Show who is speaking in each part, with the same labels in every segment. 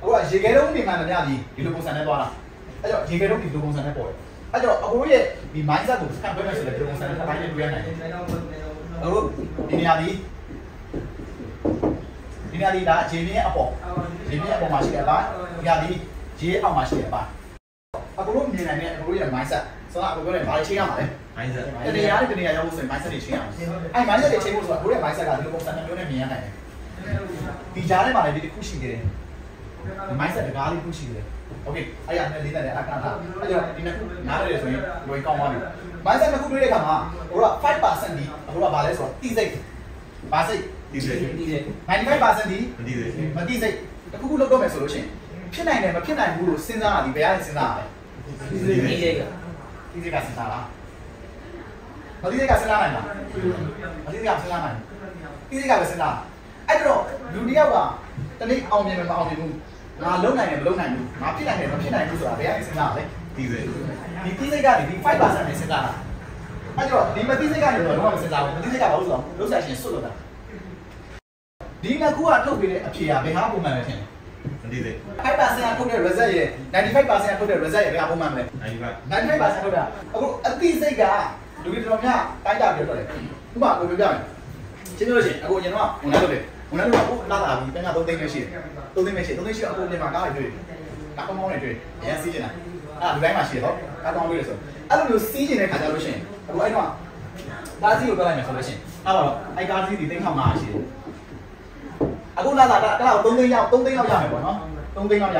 Speaker 1: အခုကရေခဲတုံးနေမှန်တယ်များဒီဒီလိုပုံစံနဲ့သွားတာအဲ့တော့ရေခဲတုံးဒီလိုပုံစံနဲ့ပေါ်တယ်အဲ့တော့အကိုရဲ့ဒီ mindset ကိုစကန်ပေးမယ်ဆိုတဲ့ဒီလိုပုံစံနဲ့တစ်ပိုင်းနဲ့တွေ့ရနိုင်တယ်အခုဒီနေရာဒီဒီနေရာဒီဒါဂျေမီရဲ့အပေါ်ဂျေမီရဲ့အပေါ်မှာရှိတဲ့အပိုင်းဒီနေရာဒီဂျေအောက်မှာရှိတဲ့အပိုင်းအကိုတို့မြင်နိုင်တဲ့အကိုရဲ့ mindset ဆိုတော့အကိုပြောတယ်ဘာတွေချိန်ရမှာလဲ
Speaker 2: မိုင်းဆက်
Speaker 1: တနေရာနဲ့တနေရာရောက်ဖို့ဆိုရင် mindset တွေချိန်ရအောင်အဲ့ mindset တွေချိန်ဖို့ဆိုတာကိုယ့်ရဲ့ mindset ကဒီလိုပုံစံနဲ့မျိုးနဲ့မြင်ရနိုင်တယ်ဒီကြားထဲမှာလည်းဒီတစ်ခုရှိသေးတယ် mindset တကားလေးခုရှိသေးတယ် okay အဲ့ရနဲ့လေးတက်တယ်အခဏခဏအဲ့တော့ဒီနှစ်ခုနားရတယ်ဆိုရင်လွယ်ကောင်းသွားပြီ mindset တစ်ခုတွေးတဲ့အခါမှာဟိုက5%ဒီဟိုကဘာလဲဆိုတော့တိစိတ်ဘာစိတ်
Speaker 2: ဒီစိတ်
Speaker 1: 95%ဒီ
Speaker 2: မတိစိတ်
Speaker 1: မတိစိတ်တစ်ခုခုလုပ်တော့မယ်ဆိုလို့ရှိရင်ဖြစ်နိုင်တယ်မဖြစ်နိုင်ဘူးလို့စဉ်းစားတာဒီဘယ်ကနေစဉ်းစားရလဲ
Speaker 2: ဒီစိတ်
Speaker 1: တိစိတ်ကစဉ်းစားလားမတိစိတ်ကစဉ်းစားနိုင်လားမတိစိတ်ကစဉ်းစားနိုင်တိစိတ်ကပဲစဉ်းစားအဲ့တော့လူတစ်ယောက်ကတနေ့အောင်မြင်မယ်မအောင်မြင်ဘူး ငါလုံနိုင်တယ်မလုံနိုင်ဘူးငါဖြစ်နိုင်တယ်မဖြစ်နိုင်ဘူးဆိုတာဘယ်ကနေစဉ်းစားရလဲ
Speaker 2: ဒီစိတ်
Speaker 1: ဒီတိစိတ်ကနေဒီ5%နဲ့စဉ်းစားတာအဲ့တော့ဒီမတိစိတ်ကနေတော့တော့မစဉ်းစားဘူးမတိစိတ်ကဘာလို့ဆိုတော့လုံးဆက်ရှင်ဆွတ်လို့တာဒီနှစ်ခုကထုတ်ပေးတဲ့အဖြေကဘယ်ဟာပုံမှန်လဲထင်လဲ
Speaker 2: မတိစိတ်
Speaker 1: 5%ထုတ်တဲ့ result ရဲ့95%ထုတ်တဲ့ result ရဲ့ဘယ်ဟာပုံမှန်မလဲ
Speaker 2: 95
Speaker 1: 95%ထုတ်တာအခုအတိစိတ်ကလူတွေတော်တော်များတိုင်းတာပြောတော့တယ်ဥပမာကိုပြောပြမယ်ရှင်းပြောလို့ရှိရင်အခုကျွန်တော်ကဝန်ထမ်းလုပ်တယ် ဝန်ထမ်းလုပ်တော့လာလာပြီးတန်းက3သိန်းပဲရှိတယ်3သိန်းပဲရှိတယ်3သိန်းရှိတော့အခုပြင်မှာကားတွေတွေ့ကားကောင်းကောင်းတွေတွေ့အရင်စီးနေတာအဲ့ဒါဒီတိုင်းမှာရှိတယ်ဟောကားကောင်းတွေ့တယ်ဆိုအဲ့လိုမျိုးစီးနေတဲ့ခါကျလို့ရှိရင်အခုအဲ့တော့ကားစီးကိုပြောလိုက်မယ်ဆိုလို့ရှိရင်အဲ့တော့အဲ့ကားစီးဒီသိန်းခါမှာရှိတယ်အခုလာလာတာအဲ့ဒါ3သိန်းရောက်3သိန်းရောက်ရမယ်ပေါ့နော်3သိန်းရောက်ရ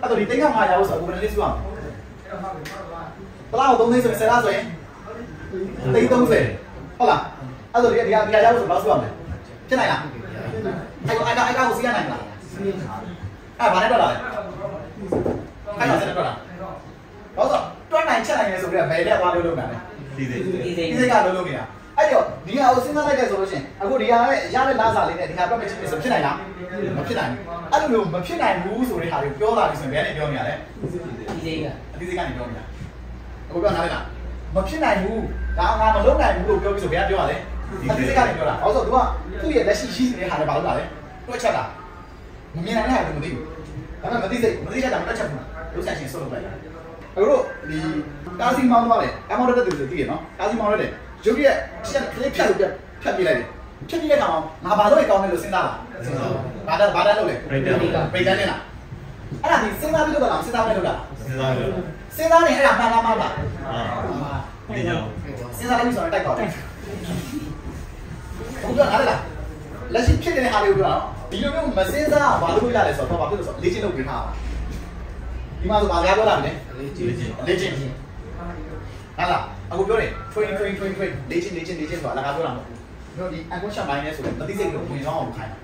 Speaker 1: အဲ့တော့ဒီသိန်းခါမှာရဖို့ဆိုအခုဘယ်နည်းစီးအောင်ဘလောက်3သိန်းဆိုရင်10လားဆိုရင်သိန်း30ဟုတ်လားအဲ့တော့ဒီဒီဒီရဖို့ဆိုဘယ်လောက်စီးအောင်လဲ ဖြစ်နိုင်လားအဲ့တော့အဲ့ကအဲ့ကကိုစီးရနိုင်လားအဲ့ဘာနဲ့တော့လာလဲအဲ့တော့ဆက်တော့လာတော့ဆိုတွန်းနိုင်ချက်နိုင်နေဆိုပြီးတော့ဘယ်လက်သွားလို့လုပ်တာလဲ
Speaker 2: ဒီစိတ်
Speaker 1: ဒီစိတ်ကလုံးလုံးနေတာအဲ့တော့ဒီဟာကိုစဉ်းစားလိုက်တဲ့ဆိုလို့ရှိရင်အခုဒီဟာရဲ့ရတဲ့လာစာလေးနဲ့ဒီဟာတော့မဖြစ်ဖြစ်ဆိုဖြစ်နိုင်လားမဖြစ်နိုင်ဘူးအဲ့လိုမျိုးမဖြစ်နိုင်ဘူးဆိုတဲ့ဟာတွေကိုပြောလာပြီဆိုရင်ဘယ်နဲ့ပြောနေရလဲအတိစိတ်ကနေပြောနေတာအခုပြောနားလေလားမဖြစ်နိုင်ဘူးဒါငါမလုပ်နိုင်ဘူးလို့ပြောပြီးဆိုဘယ်ကပြောရလဲ အတိစိတ်ကနေပြောတာအော်ဆိုသူကသူ့ရဲ့လက်ရှိရှိနေတဲ့ဟာနဲ့ဘာလုပ်တာလဲတွက်ချက်တာမမြင်နိုင်တဲ့ဟာကိုမသိဘူးဒါပေမဲ့မသိစိတ်မသိချက်တာမတွက်ချက်ဘူးလို့ဆက်ရှင်ဆုတ်လုပ်လိုက်တာအခုတို့ဒီကာစီမောင်းသွားတယ်အမောင်းတဲ့သူဆိုသိရနော်ကာစီမောင်းရတယ်ရုပ်ရက်ချက်ကလေးဖြတ်လို့ဖြတ်ဖြတ်ပြလိုက်တယ်ဖြတ်ပြတဲ့အခါမှာငါဘာလို့ကောင်းလဲလို့စဉ်းစားတာဘာသာဘာသာလုပ်လဲပြိတန်းနေလားအဲ့ဒါဒီစဉ်းစားပြီးလုပ်တာလားစဉ်းစားပြီးလုပ်တာ
Speaker 2: စဉ်းစားလို့
Speaker 1: စဉ်းစားနေအဲ့ဒါမှန်လားမှန်လား
Speaker 2: အာဒီကြောင့်
Speaker 1: စဉ်းစားလိုက်ပြီးဆိုတော့တိုက်တော့တယ်ဘုရားနားလား လက်ရှိဖြစ်နေတဲ့ဟာလေးကိုပြောတော့ဒီလိုမျိုးမစဉ်းစားဘာလို့ရလဲဆိုတော့ဘာဖြစ်လို့ဆိုတော့လေ့ကျင့်လုပ်ပေးထားတာဒီမှာဆိုဘာများပြောတာမလဲ
Speaker 2: လေ့ကျင့်
Speaker 1: လေ့ကျင့်ဟာလားအခုပြောတယ် train train train train လေ့ကျင့်လေ့ကျင့်လေ့ကျင့်ဆိုတာလည်းကားပြောတာမဟုတ်ဘူးတို့ဒီ unconscious mind နဲ့ဆိုတော့မသိစိတ်ကိုဝင်သွားအောင်ခိုင်းတာ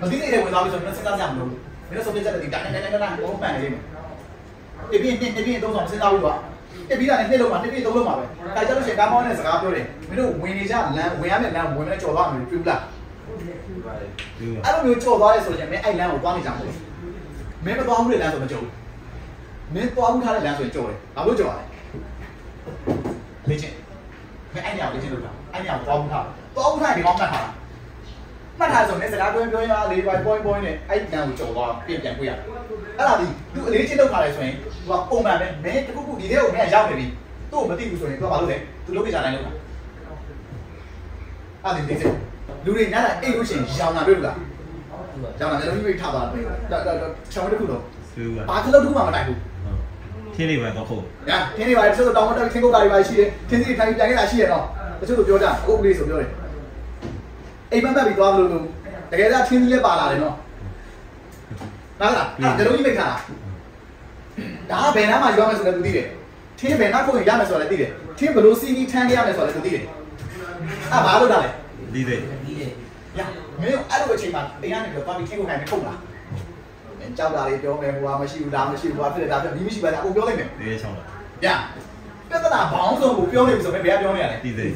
Speaker 1: မသိစိတ်တွေဝင်သွားပြီဆိုတော့စဉ်းစားကြမလို့မင်းတို့ဆုံးဖြတ်ချက်တွေတိုင်းတိုင်းတိုင်းတိုင်းဘုံပန်နေလိမ့်မယ်တပြင်းပြင်းတပြင်းသုံးဆောင်စဉ်းစားပြီးတော့တပြင်းကနေနှစ်လုံးမှာတပြင်းသုံးလုံးမှာပဲဒါကြလို့ရှိရင်ကားမောင်းတဲ့စကားပြောတယ်မင်းတို့ဝင်နေကြလမ်းဝင်ရမယ့်လမ်းဝင်မဲ့ကြော်သွားမယ်ပြူလား
Speaker 2: ဒီမှာ
Speaker 1: အဲ့လိုမျိုးကြော်သွားရဲဆိုရင်မင်းအဲ့လမ်းကိုသွားနေကြမှာမင်းမသွားဘူးလေလမ်းဆိုမကြော်ဘူးမင်းသွားဘူးထားတဲ့လမ်းဆိုရင်ကြော်တယ်ဘာလို့ကြော်ရလဲလေ့ကျင့်မင်းအဲ့ညောင်လေ့ကျင့်လုပ်တာအဲ့ညောင်သွားဘူးထားသွားဘူးထားဒီကောင်းမှတ်ထားမှတ်ထားဆိုရင်စကားပြောပြောရလေး point point point နဲ့အဲ့လမ်းကိုကြော်သွားပြင်ပြန်ပြရအဲ့ဒါဒီသူအလေးချင်းလုပ်ထားတယ်ဆိုရင်သူကပုံမှန်ပဲမင်းတခုခုဒီထဲကိုမင်းရောက်နေပြီသူ့ကိုမသိဘူးဆိုရင်သူကဘာလုပ်လဲသူလုပ်ကြကြတိုင်းလုပ်တာအဲ့ဒီလေ့ကျင့် လူတွေညတာအိတ်လို့ရှိရင်ရောင်တာတွေ့လို့လားကျောင်းလာလည်းလုံးကြီးထားသွားတယ်တော်တော်တော်ချောင်းတစ်ခုတော့
Speaker 2: သူက
Speaker 1: ဘာကလေးတစ်ခုမှမတိုက်ဘူး
Speaker 2: ထင်းလေးပဲတော့ဟုတ်
Speaker 1: ညာထင်းနေပါလေတချို့တောင်းမတက်ထင်းကုတ်တာတွေပါရှိတယ်ထင်းစီထိုင်ပြန်ခဲ့တာရှိရတော့တချို့တို့ပြောကြအခုကလေးဆိုပြောတယ်အိမ်မက်ပတ်ပြီးသွားလို့လို့တကယ်တော့ထင်းကြီးလည်းပါလာတယ်နော်နားလားအဲ့ဒါလုံးကြီးမိတ်ထားတာဒါကဘယ်နားမှာရွာမယ်ဆိုလည်းသူသိတယ်ထင်းဘယ်နားကိုရမယ်ဆိုလည်းသိတယ်ထင်းဘလို့စီနီထန်းရမယ်ဆိုလည်းသူသိတယ်အဲ့ဘာလို့တာလဲ
Speaker 2: ဒီစိတ်
Speaker 1: ညာမင်းအဲ့လိုအချိန်မှာတရားနေပြောသွားပြီးထင်းကိုခိုင်မထုတ်လားမင်းကြောက်တာလေးပြောမယ်ဟိုကမရှိဘူးဒါမရှိဘူးဘာဖြစ်လဲဒါဖြစ်ဒီမရှိပါနဲ့အကုန်ပြောလိုက်မယ်
Speaker 2: ဒီရဲ့ချောင်းလာ
Speaker 1: ညာပြဿနာဘောင်းဆုံးကိုပြောနေပြီဆိုရင်ဘယ်ကပြောနေရလဲ
Speaker 2: ဒီစိတ်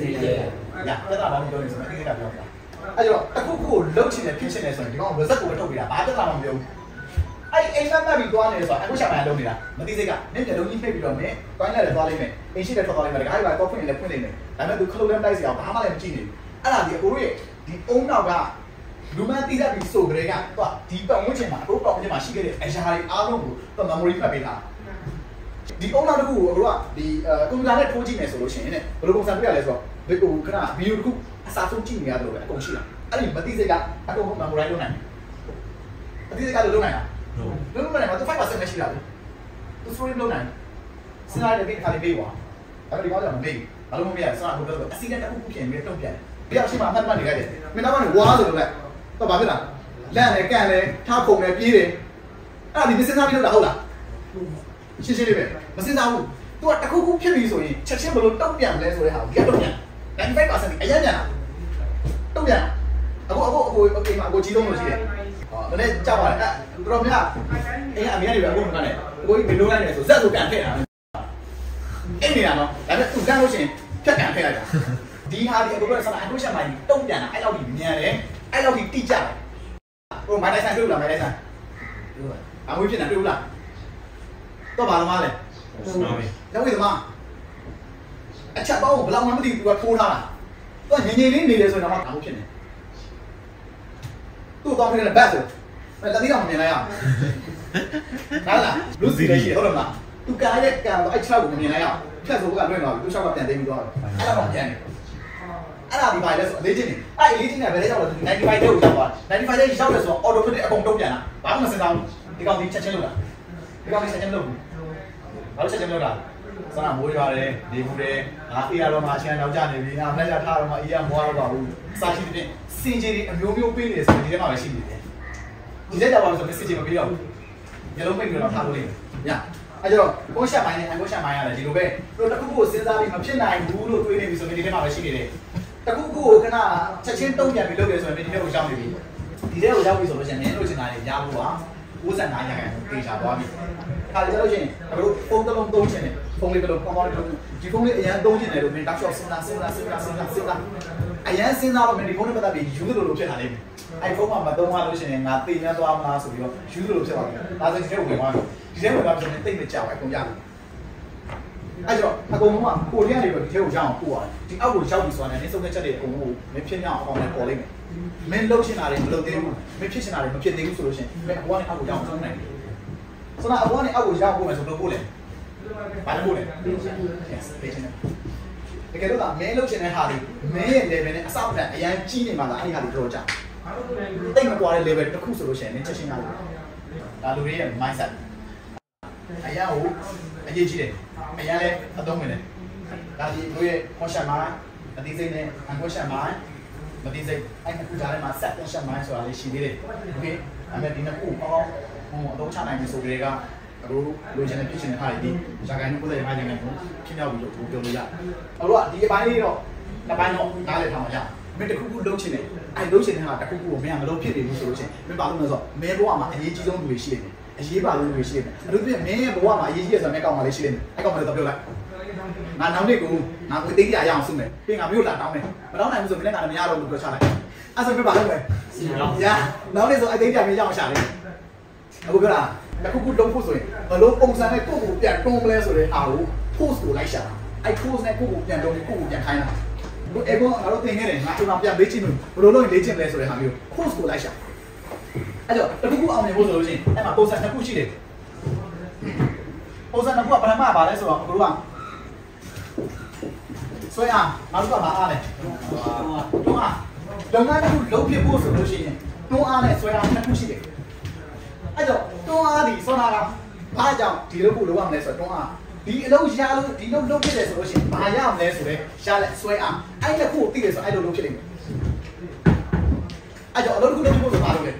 Speaker 1: ညာပြဿနာဘောင်းပြောနေဆိုရင်အတိအကျပြောနေတာအဲ့တော့အခုခုကိုလှုပ်ချင်တယ်ဖြစ်ချင်တယ်ဆိုရင်ဒီကောင် result ကိုပဲထုတ်ပြတာဘာပြဿနာမှမပြောဘူးအဲ့အိမ်မက်မက်ပြီးသွားနေတယ်ဆိုတာအခုချက်မှန်လုံးနေတာမသိစိတ်ကနင့်ကြလုံးကြီးဖိတ်ပြီးတော့နင့်တိုင်းလည်းသွားလိမ့်မယ်အိမ်ရှိတဲ့ထွက်သွားလိမ့်မယ်ဒါကြိုက်ပါတော့ဖွင့်ရင်လည်းဖွင့်လိမ့်မယ်ဒါပေမဲ့သူခလုတ်လမ်းတိုက်စရာဘာမှလည်းမကြည့်နေဘူးအဲ့ဒါဒီအကိုရဲ့ ဒီအုံနောက်ကလူမှန်တိတတ်ပြီးဆိုကြတဲ့ကသူကဒီပတ်ဝန်းကျင်မှာအခုပတ်ဝန်းကျင်မှာရှိခဲ့တဲ့အရာတွေအားလုံးကိုသူ memory ဖတ်ပေးတာဒီအုံနောက်တစ်ခုကိုအခုကဒီကွန်ပျူတာနဲ့ထိုးကြည့်မယ်ဆိုလို့ရှိရင်တဲ့ဘယ်လိုပုံစံပြရလဲဆိုတော့ဒီဟိုခဏဗီဒီယိုတစ်ခုအစားဆုံးကြည့်နေရတယ်လို့ပဲအကုန်ရှိတာအဲ့ဒီမသိစိတ်ကအကုန် memory လုပ်နိုင်တယ်မသိစိတ်ကလည်းလုပ်နိုင်တာ
Speaker 2: ဟုတ်
Speaker 1: လုံးလုံးနဲ့မှာသူ5%ပဲရှိတာလေသူ story လုံးနိုင်စဉ်းစားတဲ့ဒီခါလေးပေးပါဒါပေမဲ့ဒီကောင်းကြမမေးဘာလို့မမေးရဆက်အခုတော့အစီအကတစ်ခုခုပြင်ပြီးတုံ့ပြန်တယ် ဒီအောင်ရှိမှမှတ်မှတ်နေကြတယ်မင်းတော့ကနေဝါဆိုလို့လဲတော့ဘာဖြစ်လားလန့်တယ်ကန့်တယ်ထားခုံတယ်ပြေးတယ်အဲ့ဒါဒီမစဉ်းစားပြီးလုပ်တာဟုတ်လားရှင်းရှင်းလေးပဲမစဉ်းစားဘူးသူကတစ်ခုခုဖြစ်ပြီဆိုရင်ချက်ချင်းဘယ်လိုတုံ့ပြန်လဲဆိုတဲ့ဟာကိုကြတုံ့ပြန်95%အရင်ပြန်တုံ့ပြန်အခုအခုအခုအိမ်မှာအကိုကြီးဆုံးလို့ရှိတယ်ဟောလည်းကြောက်ပါတယ်အဲ့တော်တော်များအဲ့အမေကနေပဲအခုမှလည်းအကိုကြီးဘယ်လိုလိုက်လဲဆိုဇက်ဆိုကန်ခဲ့တာအိမ်နေတာနော်ဒါပေမဲ့သူကန်လို့ရှိရင်ဖြတ်ကန်ခဲ့လိုက်တာဒီဟာဒီအကိုကဆလာအကိုချက်မိုင်းတုံ့ ပြန်တာအဲ့လောက်ကြီးမြန်တယ်အဲ့လောက်ကြီးတိကျတယ်ဟိုမိုင်းတိုင်းဆိုင်တွေ့လားမိုင်းတိုင်းဆိုင်အမွေးဖြစ်နေတွေ့လားတော့ဘာလို့မလဲ
Speaker 2: စနော်ပြီ
Speaker 1: လက်ဝဲသမားအချက်ပေါင်းကိုဘယ်လောက်မှမသိဘူးသူကထိုးထားတာသူကငြိမ်ငြိမ်လေးနေလေဆိုရင်တော့အမှုဖြစ်နေသူ့တော့ဖြစ်နေတဲ့ဘတ်ဆိုအဲ့တတိယမမြင်လိုက်ရနားလားလူ အဲ့ချက်ကိုမမြင်လိုက်ရဖြတ်ဆိုဘကလွင့်သွားပြီသူချောက်ကပြန်သိမ်းပြီးသွားတယ်အဲ့ဒါတော့ပြန်နေအဲ့ဒါဒီပါလဲဆိုအလေးချင်းနေအဲ့အလေးချင်းကဘယ်လဲရောက်လဲ95တဲ့ကိုရောက်သွား95တဲ့ရောက်လဲဆိုတော့ auto fit အကုန်တုံးပြန်တာဘာမှမစင်စားဘူးဒီကောင်ဒီချက်ချင်းလို့လားဒီကောင်ဒီချက်ချင်းမလုပ်ဘူးဘာလို့ချက်ချင်းမလုပ်တာစနာမိုးရတယ်နေဘူးတယ်ငါအေးရတော့မှအချမ်းတော့ကြနေပြီငါဖက်ကြထားတော့မှအေးရမွားတော့ပါဘူးစာရှိတဲ့စင်ကြီးတွေအမျိုးမျိုးပေးနေတယ်ဆိုရင်ဒီထဲမှာပဲရှိနေတယ်ဒီထဲကြပါလို့ဆို message မပေးတော့ဘူးညလုံးပိတ်ပြီးတော့ထားလို့လိမ့်မယ်ညအဲကျတော့ကိုရှက်မိုင်းနဲ့အကိုရှက်မိုင်းရတယ်ဒီလိုပဲတို့တစ်ခုခုကိုစဉ်းစားပြီးမဖြစ်နိုင်ဘူးလို့တွေးနေပြီဆိုရင်ဒီထဲမှာပဲရှိနေတယ် တစ်ခုခုကိုခဏချက်ချင်းတုံ့ပြန်ပြီးလုပ်ရဆိုရင်ဒီထဲကိုရောက်နေပြီဒီထဲကိုရောက်ပြီဆိုလို့ရှိရင်မင်းတို့ချင်တာတွေရဖို့က95ရာခိုင်နှုန်းတေချာသွားပြီခါလေကျလို့ရှိရင်တို့ဖုန်းတစ်လုံးသုံးချင်တယ်ဖုန်းလေးတစ်လုံးကောင်းကောင်းလေးသုံးဒီဖုန်းလေးအရင်သုံးချင်တယ်လို့မင်းတောက်လျှောက်စဉ်းစားစဉ်းစားစဉ်းစားစဉ်းစားစဉ်းစားအရင်စဉ်းစားလို့မင်းဒီဖုန်းနဲ့ပတ်သက်ပြီးယူလို့လို့ဖြစ်လာလိမ့်မယ်အိုင်ဖုန်းမှာမသုံးရလို့ရှိရင်ငါသိနေသွားမလားဆိုပြီးတော့ယူလို့ဖြစ်သွားတယ်ဒါဆိုဒီထဲကိုဝင်သွားပြီဒီထဲဝင်သွားပြီဆိုရင်တိတ်မကြောက်အကုန်ရတယ် အဲ့တော့အကုန်လုံးကကိုရီးယားတွေတော့ဒီထဲကိုကြောက်အောင်ပို့ရတယ်ဒီအောက်ကိုရောက်ပြီဆိုတာနဲ့နေစုံတဲ့ချက်တွေအကုန်လုံးကိုမင်းဖြစ်မြောက်အောင်နဲ့ပေါ်လိမ့်မယ်မင်းလှုပ်ရှင်တာတွေမလုပ်သေးဘူးမင်းဖြစ်ရှင်တာတွေမဖြစ်သေးဘူးဆိုလို့ရှိရင်မင်းအပေါ်ကနေအောက်ကိုရောက်အောင်ဆုံးနိုင်တယ်ဆိုတော့အပေါ်ကနေအောက်ကိုရောက်ဖို့မယ်ဆိုတော့ပို့လေဘာလို့ပို့လဲ yes ပေးချင်တယ်တကယ်လို့ကမင်းလှုပ်ရှင်တဲ့ဟာတွေမင်းရဲ့ level နဲ့အဆောက်အအုံအရန်ကြီးနေမှာလားအဲ့ဒီဟာတွေတော့ကြာတိတ်မကွာတဲ့ level တစ်ခုဆိုလို့ရှိရင်မင်းချက်ချင်းရတယ်ဒါလူတွေရဲ့ mindset အရာကိုအရေးကြီးတယ်အရာလည်းအသုံးဝင်တယ်ဒါဒီတို့ရဲ့ question mind အသိစိတ်နဲ့ question mind မသိစိတ်အဲ့ဒီခုကြားထဲမှာ set question mind ဆိုတာလေးရှိသေးတယ်โอเคအဲ့မဲ့ဒီနှစ်ခုပေါင်းဟိုအသုံးချနိုင်ပြီဆိုကြတဲ့ကတို့လိုချင်တဲ့ဖြစ်ချင်တဲ့ဟာတွေဒီဇာကိုင်းကိုယ်တိုင်ပိုင်းနေတယ်ဖြစ်မြောက်ပြီးတော့ပြောလို့ရတယ်အဲ့တော့ဒီအပိုင်းလေးတော့နှစ်ပိုင်းတော့နားလည်ထားမှာရမင်းတစ်ခုခုလုပ်ချင်တယ်အဲ့လုပ်ချင်တဲ့ဟာတစ်ခုခုကိုမင်းကမလုပ်ဖြစ်နေဘူးဆိုလို့ရှိရင်မင်းဘာလို့လဲဆိုတော့မင်းဘဝမှာအရေးကြီးဆုံးလူတွေရှိနေတယ် အရေးပါဆုံးလူတွေရှိနေတယ်အဲ့လိုပြမင်းရဲ့ဘဝမှာအရေးကြီးရဆိုတော့မင်းကောင်းပါလေရှိနေတယ်အဲ့ကောင်မလေးတော့ပြောလိုက်ငါနောက်နေ့ကိုငါကိုသိကြရအောင်စုမယ်ပြီးငါမျိုးလာတောင်းမယ်မတောင်းနိုင်ဘူးဆိုမင်းလည်းငါလည်းမရတော့ဘူးပြောချလိုက်အဲ့ဆိုပြပါလို့မယ်ညာနောက်နေ့ဆိုအသိကြမင်းရအောင်ရှာလိုက်အခုပြောတာတစ်ခုခုလုံးဖို့ဆိုရင်ဘလို့ပုံစံနဲ့ကိုယ့်ကိုပြန်တွန်းမလဲဆိုတဲ့အားကို post ကိုလိုက်ရှာအဲ့ post နဲ့ကိုယ့်ကိုပြန်တွန်းပြီးကိုယ့်ကိုပြန်ခိုင်းတာဘယ်ကောငါတို့သင်ခဲ့တယ်ငါကျွန်တော်ပြန်လေ့ကျင့်လို့ဘလို့လို့လေ့ကျင့်လဲဆိုတဲ့ဟာမျိုး post ကိုလိုက်ရှာ အဲ့တော့တစ်ခုခုအောင်မြင်ဖို့ဆိုလို့ရှိရင်အဲ့မှာပုံစံတစ်ခုရှိတယ်ပုံစံတစ်ခုကပထမပါလဲဆိုတော့အခုကဆွဲအားနောက်တစ်ခုကမအားလဲတွန်းအားလုပ်ငန်းတစ်ခုလုပ်ဖြစ်ဖို့ဆိုလို့ရှိရင်တွန်းအားနဲ့ဆွဲအားနှစ်ခုရှိတယ်အဲ့တော့တွန်းအားဒီဆွဲအားကဘာကြောင့်ဒီလိုခုလုပ်ရမလဲဆိုတော့တွန်းအားဒီအလုပ်ရလို့ဒီလုပ်လုပ်ဖြစ်တယ်ဆိုလို့ရှိရင်ဘာရမလဲဆိုတော့ရလက်ဆွဲအားအဲ့တစ်ခုကိုသိတယ်ဆိုအဲ့လိုလုပ်ဖြစ်လိမ့်မယ်အဲ့တော့အလုပ်တစ်ခုလုပ်ဖို့ဆိုဘာလုပ်လဲ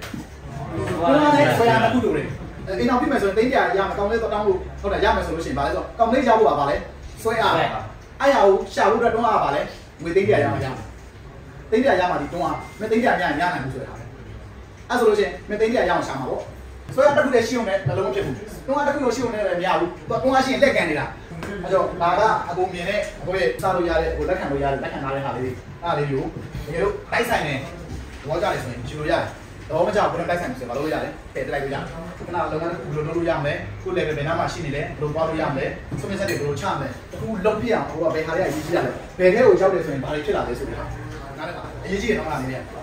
Speaker 1: တွန်းအားနဲ့ဆွဲအားနှစ်ခုလုပ်တယ်အိမ်အောင်ပြမယ်ဆိုရင်တင်းပြရမှာကောင်းလေးတော့တောင်းလို့ဟုတ်တယ်ရမယ်ဆိုလို့ရှိရင်ဘာလဲဆိုတော့ကောင်းလေးရဖို့ပါဘာလဲဆွဲအားအဲ့ရကိုရှာဖို့အတွက်တွန်းအားပါလဲငွေတင်းပြရမှာရမှာတင်းပြရမှာဒီတွန်းအားမတင်းပြရရင်ရနိုင်ဘူးဆိုတာပဲအဲ့ဆိုလို့ရှိရင်မတင်းပြရအောင်ရှာမှာပေါ့ဆွဲအားတစ်ခုတည်းရှင်းုံနဲ့နှလုံးမဖြစ်ဘူးတွန်းအားတစ်ခုလို့ရှင်းုံနဲ့လည်းမရဘူးသူကတွန်းအားရှင်းလက်ကန်နေတာအဲ့တော့ဒါကအကုန်မြင်တဲ့အကိုရဲ့စားလို့ရတဲ့အကိုလက်ခံလို့ရတဲ့လက်ခံထားတဲ့ဟာလေးတွေအဲ့ဒါလေးတွေကိုတကယ်လို့တိုက်ဆိုင်နေဘောကြတယ်ဆိုရင်ယူလို့ရတယ် တော့မကြောက်ဘူးတိုက်ဆိုင်ဆိုရင်မလုပ်ရတယ်ပယ်တက်လိုက်လို့ရတယ်ခဏလုပ်ငန်းဘယ်လိုလုပ်လို့ရမလဲခု level ဘယ်နားမှာရှိနေလဲဘယ်လိုသွားလို့ရမလဲဆုံးဖြတ်ချက်တွေဘယ်လိုချမလဲအခုလုပ်ပြအောင်ဟိုကဘယ်ဟာတွေကရေးကြည့်ရလဲဘယ်ထဲကိုရောက်တယ်ဆိုရင်ဘာတွေဖြစ်လာလဲဆိုပြီးဟာနားလည်ပါအရေးကြီးတယ်တော့လားနည်းနည်း